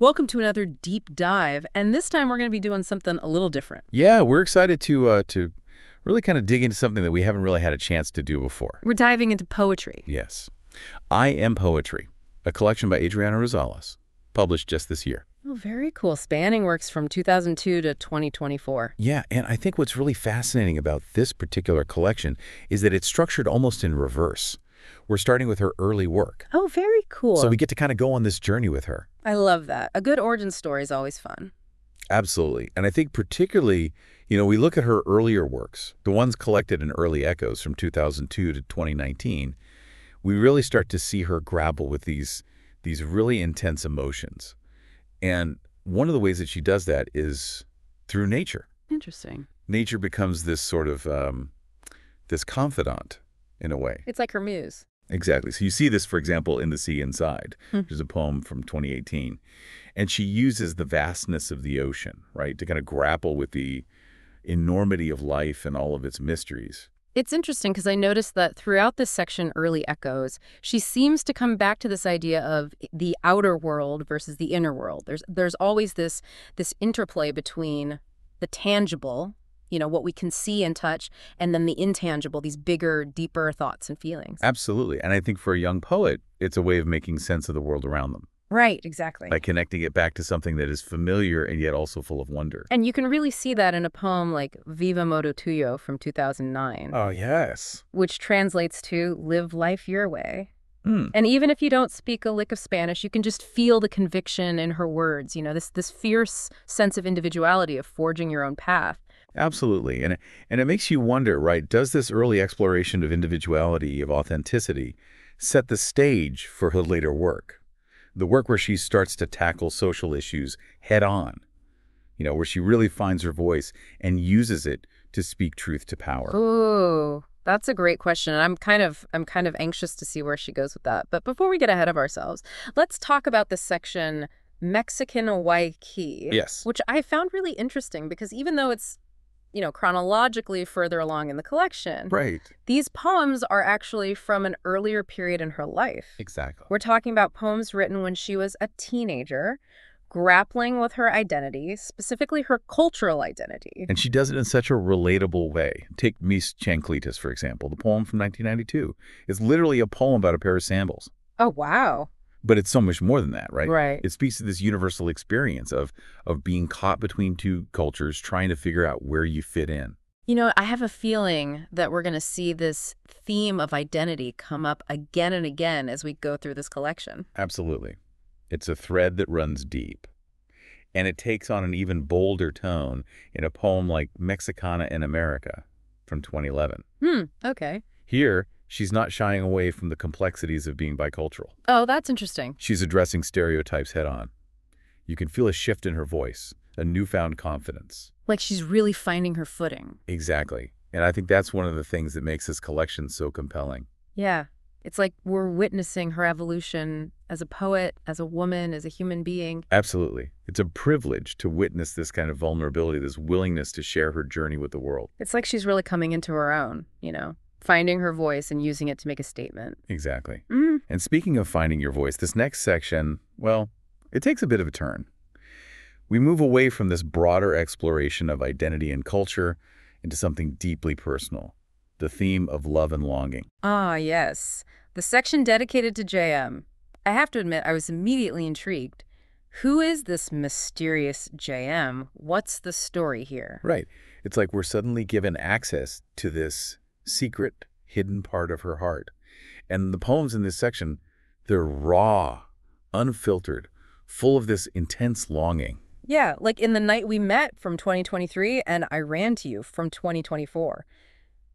Welcome to another deep dive, and this time we're going to be doing something a little different. Yeah, we're excited to uh, to really kind of dig into something that we haven't really had a chance to do before. We're diving into poetry. Yes. I Am Poetry, a collection by Adriana Rosales, published just this year. Oh, very cool. Spanning works from 2002 to 2024. Yeah, and I think what's really fascinating about this particular collection is that it's structured almost in reverse. We're starting with her early work. Oh, very cool. So we get to kind of go on this journey with her. I love that. A good origin story is always fun. Absolutely. And I think particularly, you know, we look at her earlier works, the ones collected in Early Echoes from 2002 to 2019, we really start to see her grapple with these, these really intense emotions. And one of the ways that she does that is through nature. Interesting. Nature becomes this sort of, um, this confidant in a way. It's like her muse. Exactly. So you see this, for example, in The Sea Inside, Hmm. which is a poem from 2018. And she uses the vastness of the ocean, right, to kind of grapple with the enormity of life and all of its mysteries. It's interesting because I noticed that throughout this section, Early Echoes, she seems to come back to this idea of the outer world versus the inner world. There's there's always this this interplay between the tangible, you know, what we can see and touch, and then the intangible, these bigger, deeper thoughts and feelings. Absolutely. And I think for a young poet, it's a way of making sense of the world around them, Right, exactly. by connecting it back to something that is familiar and yet also full of wonder. and you can really see that in a poem like Viva Modo Tuyo from 2009, Oh, yes. which translates to live life your way. Hmm. And even if you don't speak a lick of Spanish, you can just feel the conviction in her words, you know, this this fierce sense of individuality of forging your own path. Absolutely. And, it- and it makes you wonder, right, does this early exploration of individuality, of authenticity, set the stage for her later work? The work where she starts to tackle social issues head on, you know, where she really finds her voice and uses it to speak truth to power. Ooh, that's a great question. And I'm kind of I'm kind of anxious to see where she goes with that. But before we get ahead of ourselves, let's talk about this section Mexican Waikiki. Yes. Which I found really interesting because even though it's you know, chronologically further along in the collection, Right. these poems are actually from an earlier period in her life. Exactly. We're talking about poems written when she was a teenager, grappling with her identity, specifically her cultural identity. And she does it in such a relatable way. Take Miss Chanclitus, for example, the poem from 1992. It's literally a poem about a pair of sandals. Oh, wow. But it's so much more than that, right? Right. It speaks to this universal experience of of being caught between two cultures, trying to figure out where you fit in. You know, I have a feeling that we're going to see this theme of identity come up again and again as we go through this collection. Absolutely. It's a thread that runs deep. And it takes on an even bolder tone in a poem like Mexicana in America from 2011. Hmm, okay. Here, she's not shying away from the complexities of being bicultural. Oh, that's interesting. She's addressing stereotypes head on. You can feel a shift in her voice, a newfound confidence. Like she's really finding her footing. Exactly. And I think that's one of the things that makes this collection so compelling. Yeah. It's like we're witnessing her evolution as a poet, as a woman, as a human being. Absolutely. It's a privilege to witness this kind of vulnerability, this willingness to share her journey with the world. It's like she's really coming into her own, you know, finding her voice and using it to make a statement. Exactly. Mm. And speaking of finding your voice, this next section, well, it takes a bit of a turn. We move away from this broader exploration of identity and culture into something deeply personal, the theme of love and longing. Ah, yes. The section dedicated to JM. I have to admit, I was immediately intrigued. Who is this mysterious JM? What's the story here? Right. It's like we're suddenly given access to this secret, hidden part of her heart. And the poems in this section, they're raw, unfiltered, full of this intense longing. Yeah, like in The Night We Met from 2023 and I Ran to You from 2024.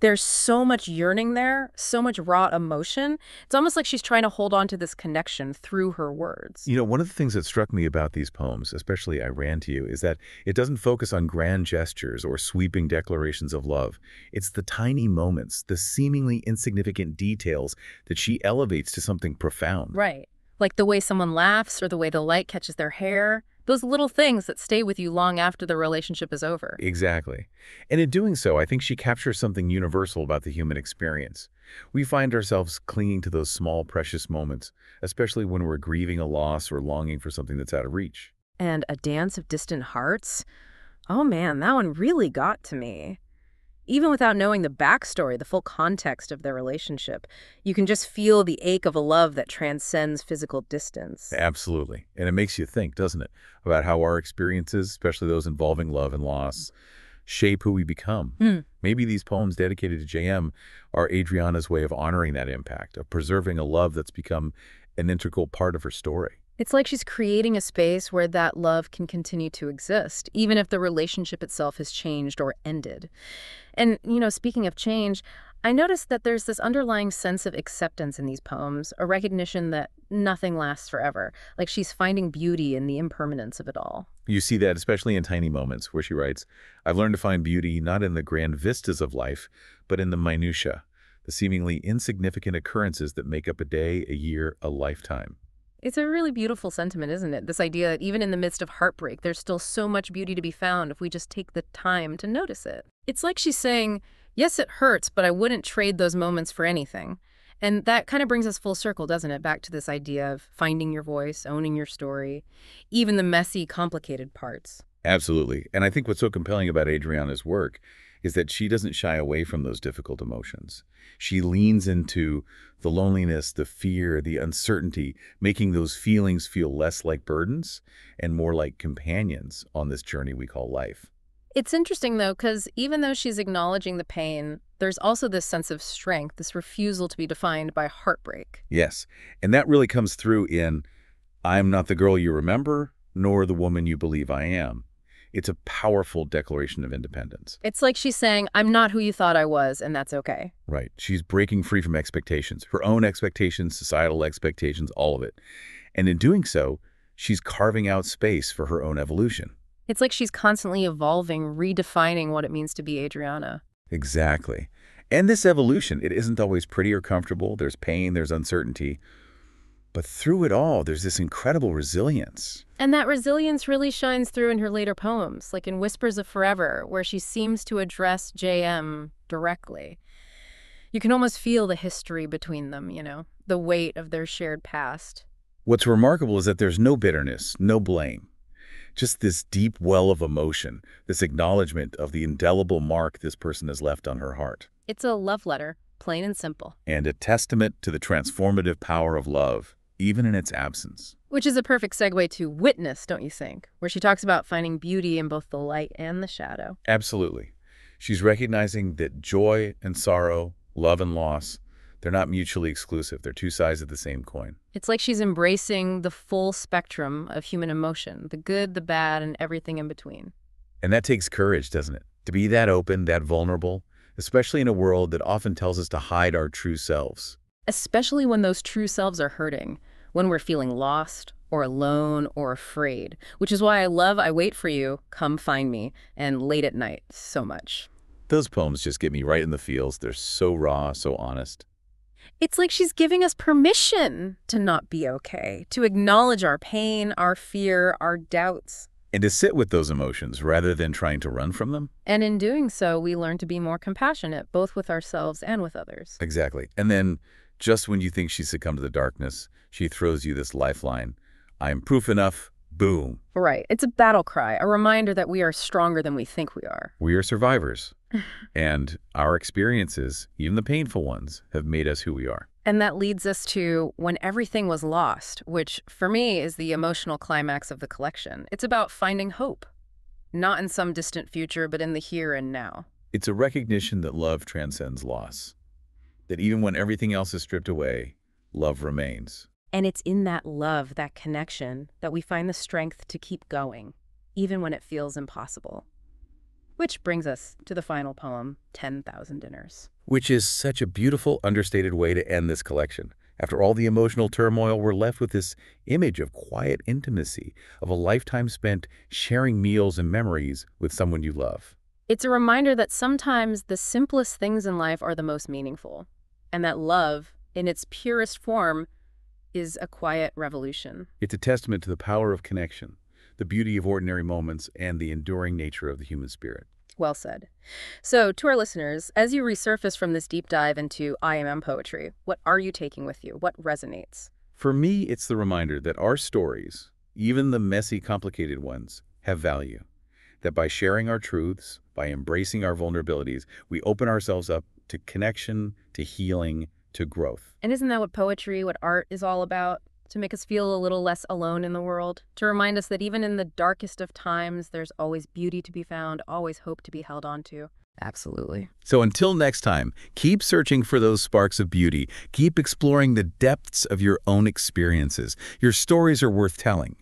There's so much yearning there, so much raw emotion. It's almost like she's trying to hold on to this connection through her words. You know, one of the things that struck me about these poems, especially I Ran to You, is that it doesn't focus on grand gestures or sweeping declarations of love. It's the tiny moments, the seemingly insignificant details that she elevates to something profound. Right. Like the way someone laughs or the way the light catches their hair. Those little things that stay with you long after the relationship is over. Exactly. And in doing so, I think she captures something universal about the human experience. We find ourselves clinging to those small, precious moments, especially when we're grieving a loss or longing for something that's out of reach. And A Dance of Distant Hearts? Oh man, that one really got to me. Even without knowing the backstory, the full context of their relationship, you can just feel the ache of a love that transcends physical distance. Absolutely. And it makes you think, doesn't it, about how our experiences, especially those involving love and loss, shape who we become. Mm. Maybe these poems dedicated to JM are Adriana's way of honoring that impact, of preserving a love that's become an integral part of her story. It's like she's creating a space where that love can continue to exist, even if the relationship itself has changed or ended. And, you know, speaking of change, I noticed that there's this underlying sense of acceptance in these poems, a recognition that nothing lasts forever, like she's finding beauty in the impermanence of it all. You see that especially in tiny moments where she writes, I've learned to find beauty not in the grand vistas of life, but in the minutiae, the seemingly insignificant occurrences that make up a day, a year, a lifetime. It's a really beautiful sentiment, isn't it? This idea that even in the midst of heartbreak, there's still so much beauty to be found if we just take the time to notice it. It's like she's saying, yes, it hurts, but I wouldn't trade those moments for anything. And that kind of brings us full circle, doesn't it? Back to this idea of finding your voice, owning your story, even the messy, complicated parts. Absolutely. And I think what's so compelling about Adriana's work is that she doesn't shy away from those difficult emotions. She leans into the loneliness, the fear, the uncertainty, making those feelings feel less like burdens and more like companions on this journey we call life. It's interesting, though, because even though she's acknowledging the pain, there's also this sense of strength, this refusal to be defined by heartbreak. Yes, and that really comes through in I'm not the girl you remember, nor the woman you believe I am. It's a powerful declaration of independence. It's like she's saying, I'm not who you thought I was, and that's okay. Right. She's breaking free from expectations, her own expectations, societal expectations, all of it. And in doing so, she's carving out space for her own evolution. It's like she's constantly evolving, redefining what it means to be Adriana. Exactly. And this evolution, it isn't always pretty or comfortable. There's pain, there's uncertainty. But through it all, there's this incredible resilience. And that resilience really shines through in her later poems, like in Whispers of Forever, where she seems to address J.M. directly. You can almost feel the history between them, you know, the weight of their shared past. What's remarkable is that there's no bitterness, no blame. Just this deep well of emotion, this acknowledgement of the indelible mark this person has left on her heart. It's a love letter, plain and simple. And a testament to the transformative power of love even in its absence. Which is a perfect segue to Witness, don't you think? Where she talks about finding beauty in both the light and the shadow. Absolutely. She's recognizing that joy and sorrow, love and loss, they're not mutually exclusive. They're two sides of the same coin. It's like she's embracing the full spectrum of human emotion, the good, the bad, and everything in between. And that takes courage, doesn't it? To be that open, that vulnerable, especially in a world that often tells us to hide our true selves especially when those true selves are hurting, when we're feeling lost or alone or afraid, which is why I love I Wait For You, Come Find Me, and Late at Night so much. Those poems just get me right in the feels. They're so raw, so honest. It's like she's giving us permission to not be okay, to acknowledge our pain, our fear, our doubts. And to sit with those emotions rather than trying to run from them. And in doing so, we learn to be more compassionate, both with ourselves and with others. Exactly. And then just when you think she's succumbed to the darkness, she throws you this lifeline. I am proof enough. Boom. Right. It's a battle cry, a reminder that we are stronger than we think we are. We are survivors. and our experiences, even the painful ones, have made us who we are. And that leads us to When Everything Was Lost, which for me is the emotional climax of the collection. It's about finding hope, not in some distant future, but in the here and now. It's a recognition that love transcends loss that even when everything else is stripped away, love remains. And it's in that love, that connection, that we find the strength to keep going, even when it feels impossible. Which brings us to the final poem, 10,000 Dinners. Which is such a beautiful, understated way to end this collection. After all the emotional turmoil, we're left with this image of quiet intimacy, of a lifetime spent sharing meals and memories with someone you love. It's a reminder that sometimes the simplest things in life are the most meaningful and that love, in its purest form, is a quiet revolution. It's a testament to the power of connection, the beauty of ordinary moments, and the enduring nature of the human spirit. Well said. So, to our listeners, as you resurface from this deep dive into I Am poetry, what are you taking with you? What resonates? For me, it's the reminder that our stories, even the messy, complicated ones, have value. That by sharing our truths, by embracing our vulnerabilities, we open ourselves up to connection, to healing, to growth. And isn't that what poetry, what art is all about? To make us feel a little less alone in the world? To remind us that even in the darkest of times, there's always beauty to be found, always hope to be held on to. Absolutely. So until next time, keep searching for those sparks of beauty. Keep exploring the depths of your own experiences. Your stories are worth telling.